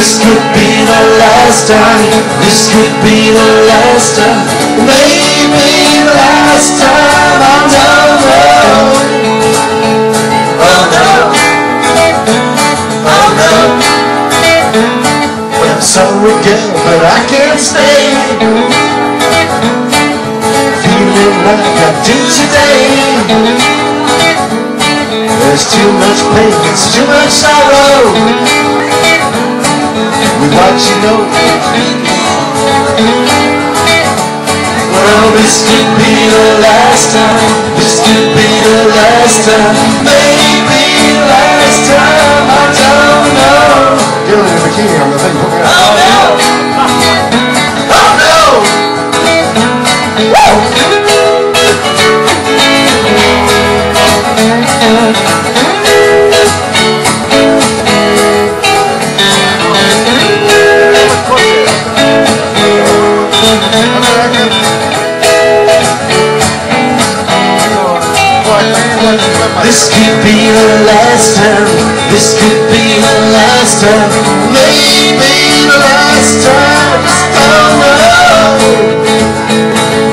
This could be the last time. This could be the last time. Maybe the last time. I don't know. Oh no. Oh no. I'm sorry, girl, but I can't stay. Feeling like I do today. There's too much pain, it's too much sorrow. What you know. Well, this could be the last time. This could be the last time. Maybe last time. I don't know. Dylan in a bikini on the thing. Oh no! Oh no! This could be the last time. This could be the last time. Maybe the last time. Oh!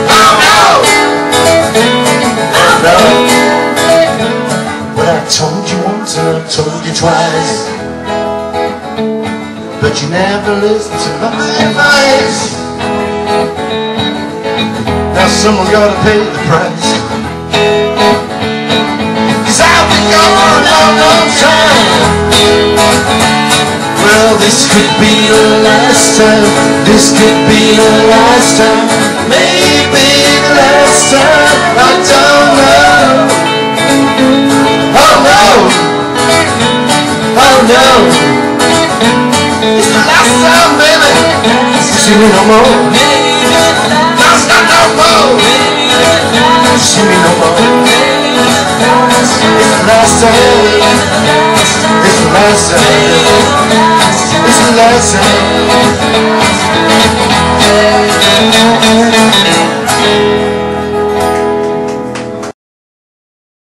Oh! oh well, I told you once and I told you twice. But you never listened to my advice. Now someone gotta pay the price. A long, long time. Well, this could be the last time. This could be the last time. Maybe the last time. I don't know. Oh no. Oh no. It's the last time, baby. See me no more. lesson. It's a lesson. It's a lesson. It's a lesson.